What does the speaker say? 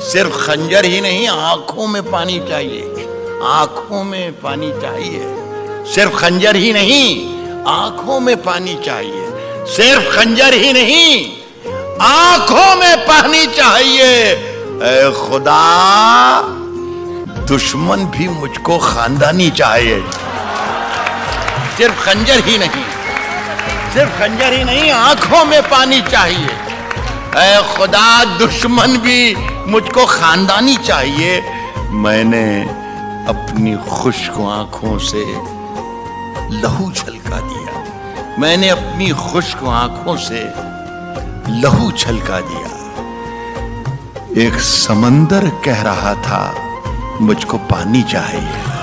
सिर्फ़ खंजर ही नहीं, आँखों में पानी चाहिए। आँखों में पानी चाहिए। सिर्फ़ खंजर ही नहीं, आँखों में पानी चाहिए। सिर्फ़ खंजर ही नहीं, आँखों में पानी चाहिए। ए खुदा, दुश्मन भी मुझको खानदानी चाहिए सिर्फ़ खंजर ही नहीं, सिर्फ़ खंजर ही नहीं, आँखों में पानी चाहिए। ऐ खुदा, दुश्मन भी मुझको खानदानी चाहिए। मैंने अपनी खुश्क आँखों से लहू छलका दिया। मैंने अपनी खुश्क आँखों से लहू छलका दिया। एक समंदर कह रहा था, मुझको पानी चाहिए।